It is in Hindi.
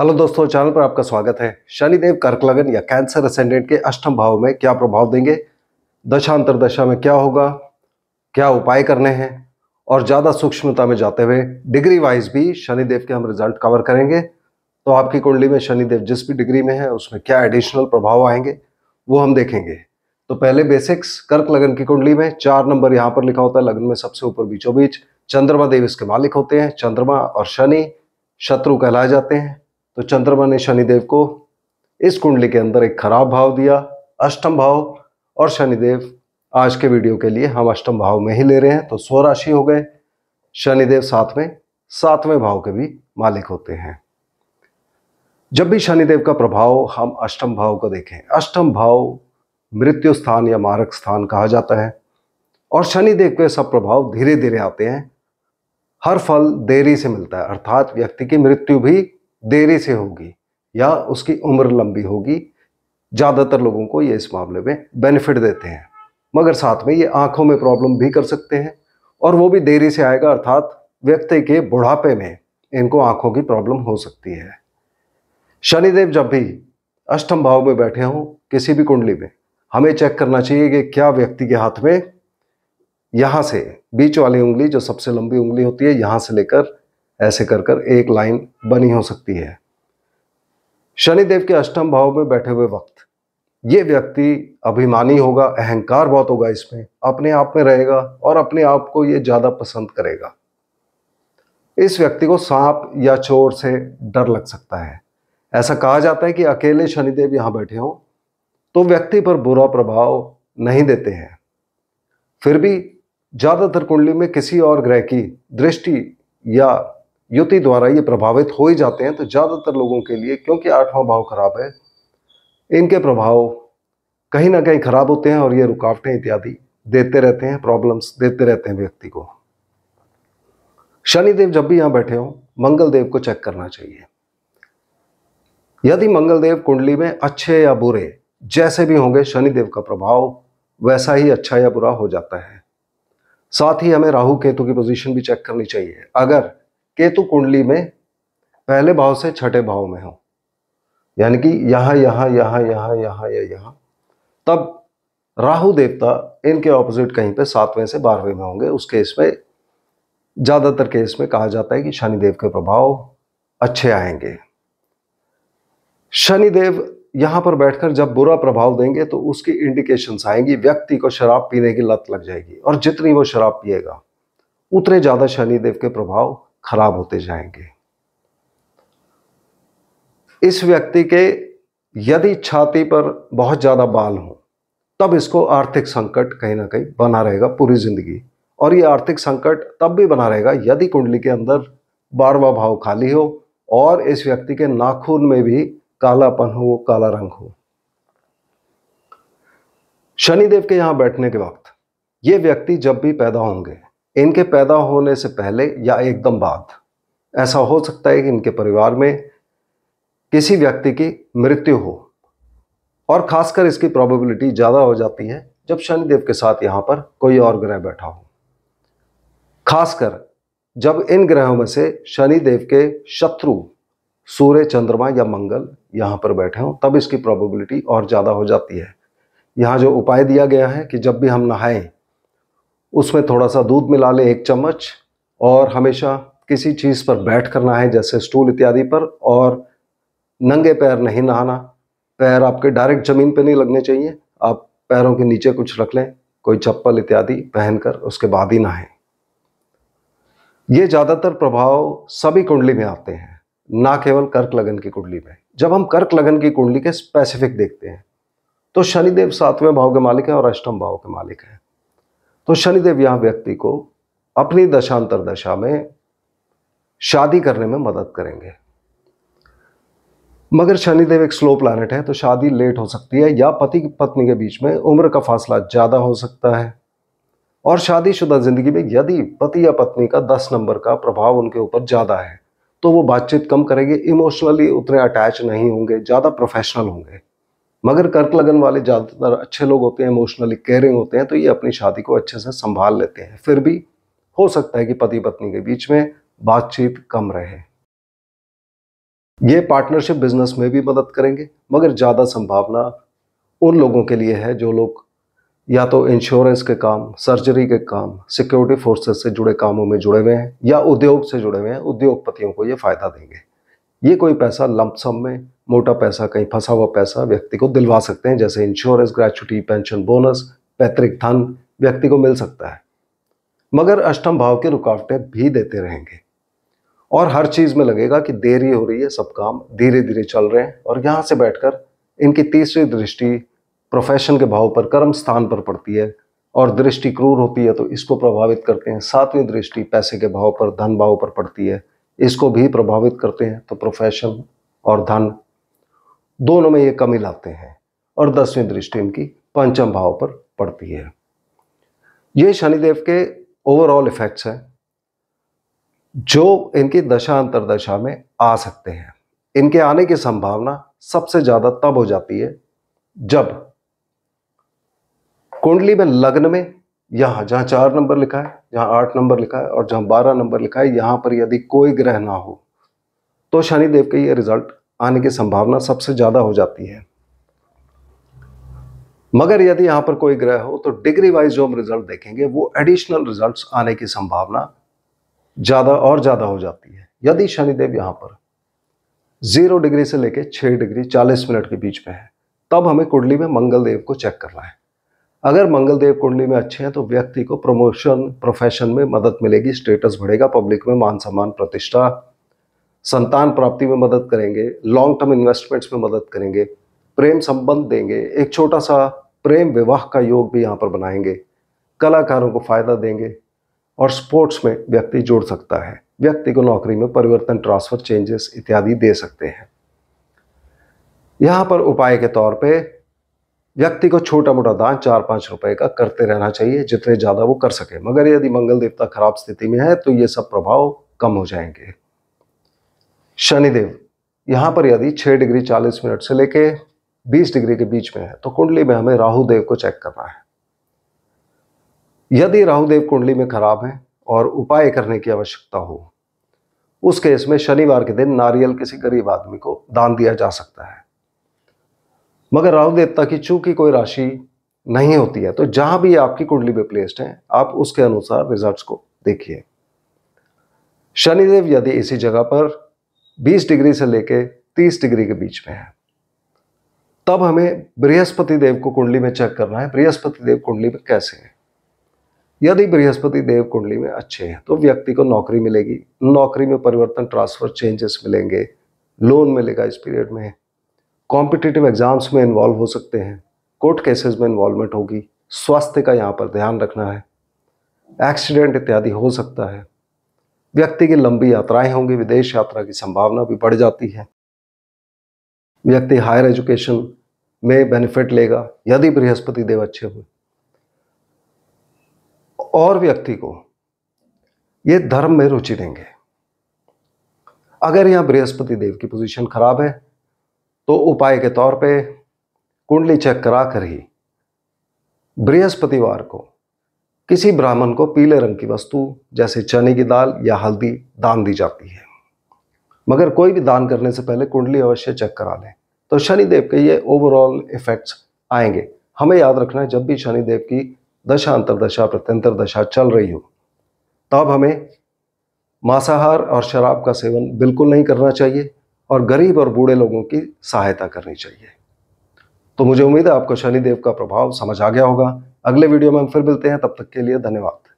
हेलो दोस्तों, चैनल पर आपका स्वागत है। शनिदेव कर्क लगन या कैंसर असेंडेंट के अष्टम भाव में क्या प्रभाव देंगे? दशांतर दशा में क्या होगा? क्या उपाय करने हैं? और ज़्यादा सूक्ष्मता में जाते हुए डिग्री वाइज भी शनिदेव के हम रिज़ल्ट कवर करेंगे। तो आपकी कुंडली में शनिदेव जिस भी डिग्री में है, उसमें क्या एडिशनल प्रभाव आएँगे, वो हम देखेंगे। तो पहले बेसिक्स कर्क लगन की कुंडली में चार नंबर यहाँ पर लिखा होता है, लगन में सबसे ऊपर बीचों बीच। चंद्रमा देव इसके मालिक होते हैं, चंद्रमा और शनि शत्रु कहलाए जाते हैं। तो चंद्रमा ने शनिदेव को इस कुंडली के अंदर एक खराब भाव दिया, अष्टम भाव, और शनिदेव आज के वीडियो के लिए हम अष्टम भाव में ही ले रहे हैं तो स्व राशि हो गए। शनिदेव साथ में सातवें भाव के भी मालिक होते हैं। जब भी शनिदेव का प्रभाव हम अष्टम भाव को देखें, अष्टम भाव मृत्यु स्थान या मारक स्थान कहा जाता है, और शनिदेव के सब प्रभाव धीरे धीरे आते हैं, हर फल देरी से मिलता है, अर्थात व्यक्ति की मृत्यु भी देरी से होगी या उसकी उम्र लंबी होगी, ज़्यादातर लोगों को ये इस मामले में बेनिफिट देते हैं। मगर साथ में ये आँखों में प्रॉब्लम भी कर सकते हैं और वो भी देरी से आएगा, अर्थात व्यक्ति के बुढ़ापे में इनको आँखों की प्रॉब्लम हो सकती है। शनिदेव जब भी अष्टम भाव में बैठे हों, किसी भी कुंडली में, हमें चेक करना चाहिए कि क्या व्यक्ति के हाथ में यहाँ से बीच वाली उंगली, जो सबसे लंबी उंगली होती है, यहाँ से लेकर ऐसे कर कर एक लाइन बनी हो सकती है। शनिदेव के अष्टम भाव में बैठे हुए वक्त, ये व्यक्ति अभिमानी होगा, अहंकार बहुत होगा इसमें, अपने आप में रहेगा और अपने आप को ये ज़्यादा पसंद करेगा। इस व्यक्ति को सांप या चोर से डर लग सकता है। ऐसा कहा जाता है कि अकेले शनिदेव यहाँ बैठे हों तो व्यक्ति पर बुरा प्रभाव नहीं देते हैं। फिर भी ज़्यादातर कुंडली में किसी और ग्रह की दृष्टि या युति द्वारा ये प्रभावित हो ही जाते हैं तो ज़्यादातर लोगों के लिए, क्योंकि आठवां भाव खराब है, इनके प्रभाव कहीं ना कहीं खराब होते हैं और ये रुकावटें इत्यादि देते रहते हैं प्रॉब्लम्स देते रहते हैं व्यक्ति को। शनिदेव जब भी यहाँ बैठे हो मंगल देव को चेक करना चाहिए। यदि मंगल देव कुंडली में अच्छे या बुरे, जैसे भी होंगे, शनिदेव का प्रभाव वैसा ही अच्छा या बुरा हो जाता है। साथ ही हमें राहु केतु की पोजीशन भी चेक करनी चाहिए। अगर केतु कुंडली में पहले भाव से छठे भाव में हो। यानी कि यहाँ यहाँ यहाँ यहाँ यहाँ, या यहाँ। तब राहु देवता इनके ऑपोजिट कहीं पे सातवें से बारहवें में होंगे। उस केस में, ज़्यादातर केस में कहा जाता है कि शनिदेव के प्रभाव अच्छे आएँगे। शनिदेव यहाँ पर बैठकर जब बुरा प्रभाव देंगे तो उसकी इंडिकेशंस आएँगी। व्यक्ति को शराब पीने की लत लग जाएगी और जितनी वो शराब पिएगा, उतने ज़्यादा शनिदेव के प्रभाव खराब होते जाएँगे। इस व्यक्ति के यदि छाती पर बहुत ज़्यादा बाल हो, तब इसको आर्थिक संकट कहीं ना कहीं बना रहेगा पूरी ज़िंदगी। और ये आर्थिक संकट तब भी बना रहेगा यदि कुंडली के अंदर बारवा भाव खाली हो और इस व्यक्ति के नाखून में भी कालापन हो, काला रंग हो। शनिदेव के यहाँ बैठने के वक्त ये व्यक्ति जब भी पैदा होंगे इनके पैदा होने से पहले या एकदम बाद। ऐसा हो सकता है कि इनके परिवार में किसी व्यक्ति की मृत्यु हो और खासकर इसकी प्रोबेबिलिटी ज़्यादा हो जाती है जब शनिदेव के साथ यहाँ पर कोई और ग्रह बैठा हो। खासकर जब इन ग्रहों में से शनिदेव के शत्रु सूर्य, चंद्रमा या मंगल यहाँ पर बैठे हों, तब इसकी प्रोबेबिलिटी और ज़्यादा हो जाती है। यहाँ जो उपाय दिया गया है कि जब भी हम नहाएँ उसमें थोड़ा सा दूध मिला लें एक चम्मच और हमेशा किसी चीज़ पर बैठ करना है, जैसे स्टूल इत्यादि पर, और नंगे पैर नहीं नहाना। पैर आपके डायरेक्ट ज़मीन पर नहीं लगने चाहिए। आप पैरों के नीचे कुछ रख लें, कोई चप्पल इत्यादि पहनकर, उसके बाद ही नहाएँ। ये ज़्यादातर प्रभाव सभी कुंडली में आते हैं, ना केवल कर्क लगन की कुंडली में। जब हम कर्क लगन की कुंडली के स्पेसिफिक देखते हैं तो शनिदेव सातवें भाव के मालिक हैं और अष्टम भाव के मालिक हैं। तो शनिदेव यहाँ व्यक्ति को अपनी दशांतर दशा में शादी करने में मदद करेंगे। मगर शनिदेव एक स्लो प्लैनेट है तो शादी लेट हो सकती है, या पति पत्नी के बीच में उम्र का फासला ज़्यादा हो सकता है। और शादीशुदा ज़िंदगी में यदि पति या पत्नी का दस नंबर का प्रभाव उनके ऊपर ज़्यादा है तो वो बातचीत कम करेंगे, इमोशनली उतने अटैच नहीं होंगे, ज़्यादा प्रोफेशनल होंगे। मगर कर्क लगन वाले ज़्यादातर अच्छे लोग होते हैं इमोशनली केयरिंग होते हैं तो ये अपनी शादी को अच्छे से संभाल लेते हैं। फिर भी हो सकता है कि पति पत्नी के बीच में बातचीत कम रहे। ये पार्टनरशिप बिज़नेस में भी मदद करेंगे, मगर ज़्यादा संभावना उन लोगों के लिए है जो लोग या तो इंश्योरेंस के काम सर्जरी के काम सिक्योरिटी फोर्सेस से जुड़े कामों में जुड़े हुए हैं या उद्योग से जुड़े हुए हैं, उद्योगपतियों को ये फ़ायदा देंगे। ये कोई पैसा लंपसम में मोटा पैसा, कहीं फंसा हुआ पैसा व्यक्ति को दिलवा सकते हैं, जैसे इंश्योरेंस ग्रेचुटी पेंशन बोनस पैतृक धन व्यक्ति को मिल सकता है। मगर अष्टम भाव की रुकावटें भी देते रहेंगे। और हर चीज़ में लगेगा कि देरी हो रही है, सब काम धीरे धीरे चल रहे हैं और यहाँ से बैठकर इनकी तीसरी दृष्टि प्रोफेशन के भाव पर, कर्म स्थान पर पड़ती है और दृष्टि क्रूर होती है तो इसको प्रभावित करते हैं। सातवीं दृष्टि पैसे के भाव पर, धन भाव पर पड़ती है, इसको भी प्रभावित करते हैं तो प्रोफेशन और धन दोनों में ये कमी लाते हैं और दसवीं दृष्टि इनकी पंचम भाव पर पड़ती है। ये शनिदेव के ओवरऑल इफेक्ट्स हैं, जो इनकी दशा अंतरदशा में आ सकते हैं। इनके आने की संभावना सबसे ज़्यादा तब हो जाती है जब कुंडली में लग्न में यहाँ जहाँ चार नंबर लिखा है, जहाँ आठ नंबर लिखा है और जहाँ बारह नंबर लिखा है, यहाँ पर यदि कोई ग्रह ना हो तो शनिदेव के ये रिज़ल्ट आने की संभावना सबसे ज़्यादा हो जाती है। मगर यदि यहाँ पर कोई ग्रह हो तो डिग्री वाइज जो हम रिज़ल्ट देखेंगे, वो एडिशनल रिजल्ट्स आने की संभावना ज़्यादा और ज़्यादा हो जाती है। यदि शनिदेव यहाँ पर ज़ीरो डिग्री से लेकर छः डिग्री चालीस मिनट के बीच में है, तब हमें कुंडली में मंगल देव को चेक करना है। अगर मंगल देव कुंडली में अच्छे हैं तो व्यक्ति को प्रमोशन प्रोफेशन में मदद मिलेगी स्टेटस बढ़ेगा पब्लिक में मान सम्मान, प्रतिष्ठा संतान प्राप्ति में मदद करेंगे लॉन्ग टर्म इन्वेस्टमेंट्स में मदद करेंगे, प्रेम संबंध देंगे, एक छोटा सा प्रेम विवाह का योग भी यहाँ पर बनाएँगे, कलाकारों को फ़ायदा देंगे और स्पोर्ट्स में व्यक्ति जुड़ सकता है, व्यक्ति को नौकरी में परिवर्तन ट्रांसफ़र चेंजेस इत्यादि दे सकते हैं। यहाँ पर उपाय के तौर पे व्यक्ति को छोटा मोटा दान चार पाँच रुपए का करते रहना चाहिए, जितने ज़्यादा वो कर सके, मगर यदि मंगल देवता खराब स्थिति में है तो ये सब प्रभाव कम हो जाएँगे। शनिदेव, यहाँ पर यदि छह डिग्री चालीस मिनट से लेके बीस डिग्री के बीच में है तो कुंडली में हमें राहु देव को चेक करना है। यदि राहुदेव कुंडली में खराब है और उपाय करने की आवश्यकता हो, उस केस में शनिवार के दिन नारियल किसी गरीब आदमी को दान दिया जा सकता है। मगर राहु देवता की चूँकि कोई राशि नहीं होती है तो जहाँ भी आपकी कुंडली में प्लेस्ड है, आप उसके अनुसार रिजल्ट्स को देखिए। शनिदेव यदि इसी जगह पर 20 डिग्री से लेके 30 डिग्री के बीच में है। तब हमें बृहस्पति देव को कुंडली में चेक करना है, बृहस्पति देव कुंडली में कैसे हैं। यदि बृहस्पति देव कुंडली में अच्छे हैं तो व्यक्ति को नौकरी मिलेगी। नौकरी में परिवर्तन ट्रांसफ़र चेंजेस मिलेंगे। लोन मिलेगा इस पीरियड में। कॉम्पिटिटिव एग्ज़ाम्स में इन्वॉल्व हो सकते हैं। कोर्ट केसेस में इन्वॉल्वमेंट होगी। स्वास्थ्य का यहाँ पर ध्यान रखना है। एक्सीडेंट इत्यादि हो सकता है। व्यक्ति की लंबी यात्राएँ होंगी, विदेश यात्रा की संभावना भी बढ़ जाती है। व्यक्ति हायर एजुकेशन में बेनिफिट लेगा, यदि बृहस्पति देव अच्छे हुए। और व्यक्ति को ये धर्म में रुचि देंगे। अगर यहाँ बृहस्पति देव की पोजीशन खराब है तो उपाय के तौर पे कुंडली चेक करा कर ही बृहस्पतिवार को किसी ब्राह्मण को पीले रंग की वस्तु, जैसे चने की दाल या हल्दी, दान दी जाती है। मगर कोई भी दान करने से पहले कुंडली अवश्य चेक करा लें। तो शनिदेव के ये ओवरऑल इफेक्ट्स आएँगे। हमें याद रखना है, जब भी शनिदेव की दशा, अंतरदशा, प्रत्यंतर दशा चल रही हो, तब हमें मांसाहार और शराब का सेवन बिल्कुल नहीं करना चाहिए और गरीब और बूढ़े लोगों की सहायता करनी चाहिए। तो मुझे उम्मीद है आपको शनिदेव का प्रभाव समझ आ गया होगा। अगले वीडियो में हम फिर मिलते हैं तब तक के लिए धन्यवाद।